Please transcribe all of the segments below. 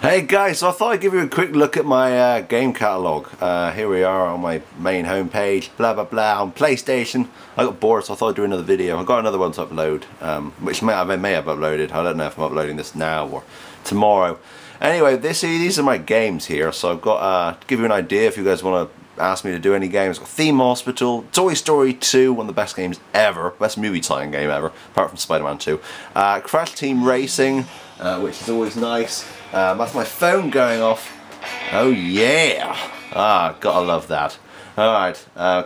Hey guys, so I thought I'd give you a quick look at my uh, game catalogue. Uh, here we are on my main homepage, blah blah blah, on PlayStation. I got bored so I thought I'd do another video. I got another one to upload, um, which may, I may have uploaded. I don't know if I'm uploading this now or tomorrow. Anyway, this, these are my games here, so I've got, uh, to give you an idea if you guys want to ask me to do any games. Theme Hospital, Toy Story 2, one of the best games ever, best movie tie game ever, apart from Spider-Man 2. Uh, Crash Team Racing, uh, which is always nice. Um, that's my phone going off. Oh yeah! Ah, gotta love that. Alright, uh,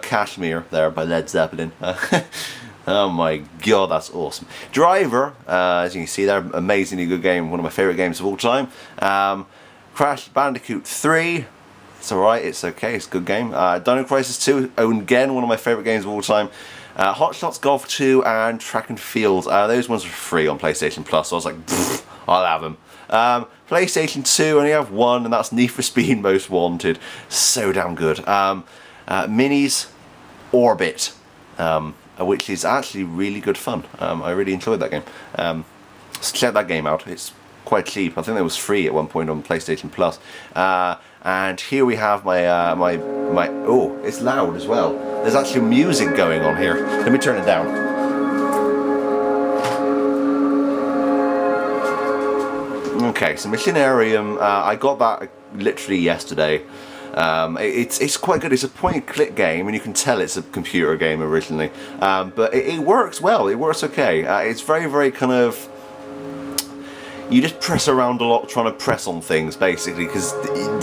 there by Led Zeppelin. oh my god, that's awesome. Driver, uh, as you can see there, amazingly good game, one of my favourite games of all time. Um, Crash Bandicoot 3, it's alright, it's okay, it's a good game. Uh, Dino Crisis 2, again, one of my favourite games of all time. Uh, Hot Shots Golf 2 and Track and Field, uh, those ones are free on PlayStation Plus, so I was like, I'll have them. Um, PlayStation 2 only have one, and that's Need for Speed Most Wanted. So damn good. Um, uh, Minis Orbit, um, which is actually really good fun. Um, I really enjoyed that game. Um, so check that game out. It's quite cheap. I think it was free at one point on PlayStation Plus. Uh, and here we have my uh, my my. Oh, it's loud as well. There's actually music going on here. Let me turn it down. Okay, so Machinarium, uh, I got that literally yesterday. Um, it's it's quite good. It's a point-and-click game, and you can tell it's a computer game originally. Um, but it, it, works well. It works okay. Uh, it's very very kind of you just press around a lot trying to press on things basically because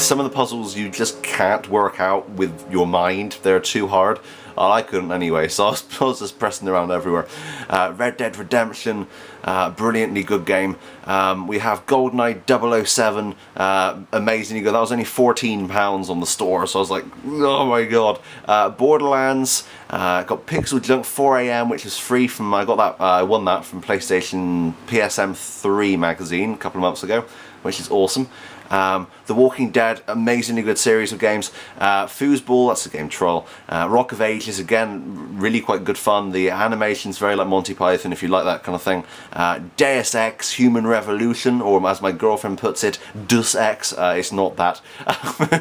some of the puzzles you just can't work out with your mind. They're too hard. Well, I couldn't anyway, so I was, I was just pressing around everywhere. Uh, Red Dead Redemption, uh, brilliantly good game. Um, we have GoldenEye 007, uh, amazingly good. That was only £14 on the store, so I was like, oh my god. Uh, Borderlands, uh, got PixelJunk 4am, which is free from, I got that, uh, I won that from PlayStation PSM 3 magazine a couple of months ago, which is awesome. Um, the Walking Dead, amazingly good series of games. Uh, Foosball, that's a game troll. Uh, Rock of Ages, again, really quite good fun. The animation's very like Monty Python, if you like that kind of thing. Uh, Deus Ex, Human Revolution, or as my girlfriend puts it, Deus Ex. Uh, it's not that.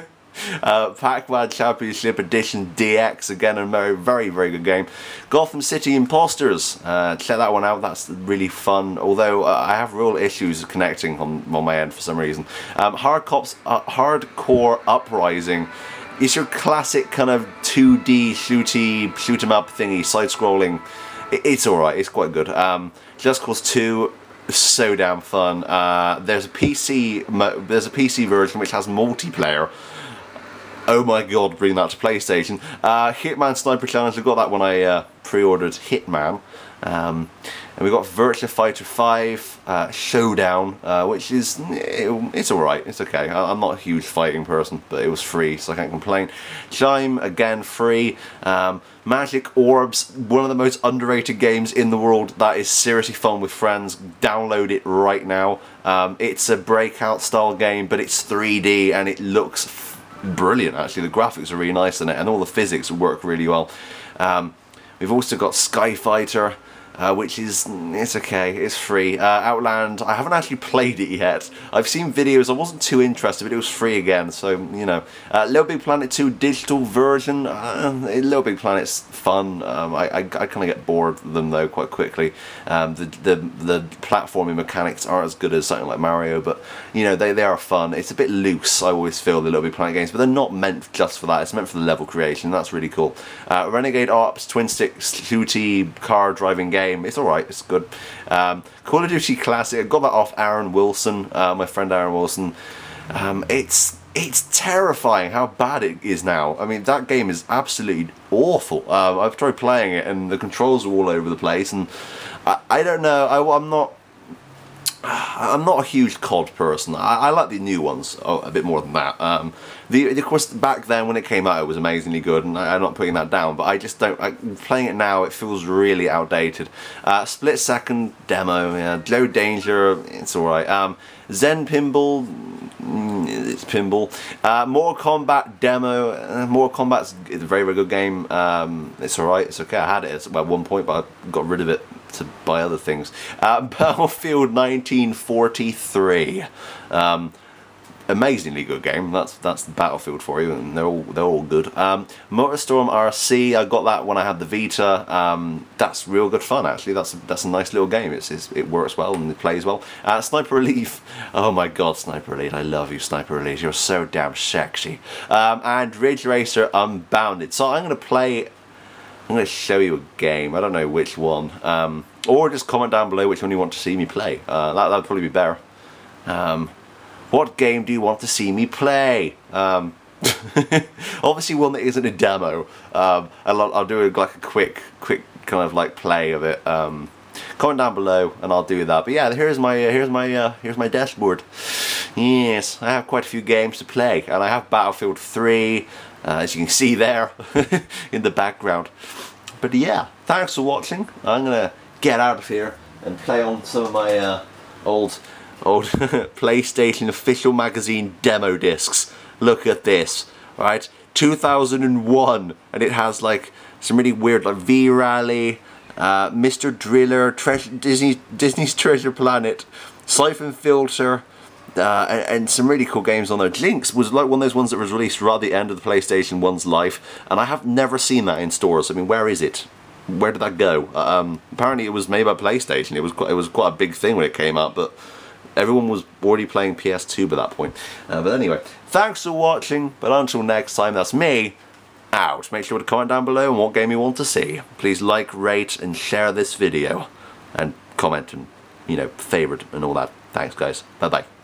Uh, Pac-Man Championship Edition DX, again a very, very, very good game. Gotham City Imposters, uh, check that one out, that's really fun, although uh, I have real issues connecting on, on my end for some reason. Um, Hard Cops, uh, Hard Corps Uprising, it's your classic kind of 2D shooty, shoot 'em up thingy, side-scrolling. It, it's alright, it's quite good. Um, Just Cause 2, so damn fun. Uh, there's a PC there's a PC version which has multiplayer, oh my god, bring that to PlayStation. Uh, Hitman Sniper Challenge, I got that when I uh, pre-ordered Hitman. Um, and we got Virtua Fighter 5 uh, Showdown, uh, which is, it, it's alright, it's okay. I, am not a huge fighting person, but it was free, so I can't complain. Chime, again, free. Um, Magic Orbz, one of the most underrated games in the world. That is seriously fun with friends. Download it right now. Um, it's a breakout style game, but it's 3D and it looks brilliant actually. The graphics are really nice in it and all the physics work really well. Um, we've also got Skyfighter, uh, which is, it's okay, it's free. Uh, Outland, I haven't actually played it yet. I've seen videos, I wasn't too interested, but it was free again, so, you know. Uh, Little Big Planet 2 digital version, uh, Little Big Planet's fun. Um, I, I, I kind of get bored of them, though, quite quickly. Um, the, the, the platforming mechanics aren't as good as something like Mario, but, you know, they, they are fun. It's a bit loose, I always feel, the Little Big Planet games, but they're not meant just for that. It's meant for the level creation, that's really cool. Uh, Renegade Ops, twin stick shooty car driving game, game. It's alright, it's good. Um, Call of Duty Classic, I got that off Aaron Wilson, uh, my friend Aaron Wilson. Um, it's it's terrifying how bad it is now. I mean, that game is absolutely awful. Um, I've tried playing it and the controls are all over the place and I, I don't know, I, I'm not I'm not a huge COD person. I, I like the new ones oh, a bit more than that. Um, the, of course, back then when it came out, it was amazingly good, and I, am not putting that down. But I just don't. I, playing it now, it feels really outdated. Uh, split second demo, yeah, low danger, it's all right. Um, Zen Pinball, mm, it's pinball. Uh, Mortal Kombat demo. Uh, Mortal Kombat's a very very good game. Um, it's alright. It's okay. I had it at one point, but I got rid of it to buy other things. Uh, Battlefield 1943. Um, amazingly good game. That's that's the Battlefield for you, and they're all they're all good. Um, Motorstorm RC, I got that when I had the Vita. Um, that's real good fun actually. That's that's a nice little game. It's, it's it works well and it plays well. Uh, Sniper Elite, oh my god, Sniper Elite, I love you, Sniper Elite. You're so damn sexy. Um, and Ridge Racer Unbounded. So I'm gonna play. I'm going to show you a game. I don't know which one. Um, or just comment down below which one you want to see me play. Uh, that would probably be better. Um, what game do you want to see me play? Um, obviously one that isn't a demo. Um, I'll, I'll, do a, like a quick, quick kind of like play of it. Um, comment down below and I'll do that. But yeah, here's my uh, here's my uh, here's my dashboard. Yes, I have quite a few games to play, and I have Battlefield 3, uh, as you can see there in the background. But yeah, thanks for watching. I'm gonna get out of here and play on some of my uh, old old PlayStation official magazine demo discs. Look at this, right? 2001, and it has like some really weird like V Rally, uh, Mr. Driller, Disney's Treasure Planet, Siphon Filter, uh, and, and, some really cool games on there. Lynx was like one of those ones that was released right at the end of the PlayStation 1's life, and I have never seen that in stores. I mean, where is it? Where did that go? Um, apparently, it was made by PlayStation. It was quite, it was quite a big thing when it came out, but everyone was already playing PS2 by that point. Uh, but anyway, thanks for watching. But until next time, that's me out. Make sure to comment down below on what game you want to see. Please like, rate, and share this video, and comment and you know, favorite and all that. Thanks, guys. Bye bye.